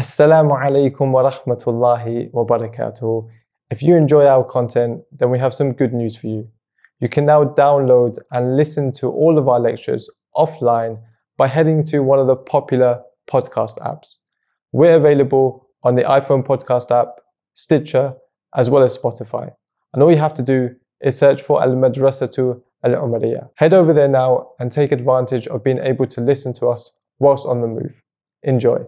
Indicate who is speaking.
Speaker 1: Assalamu alaikum wa rahmatullahi wa barakatuh. If you enjoy our content, then we have some good news for you. You can now download and listen to all of our lectures offline by heading to one of the popular podcast apps. We're available on the iPhone podcast app, Stitcher, as well as Spotify. And all you have to do is search for Al Madrasatu Al Umariyyah. Head over there now and take advantage of being able to listen to us whilst on the move. Enjoy.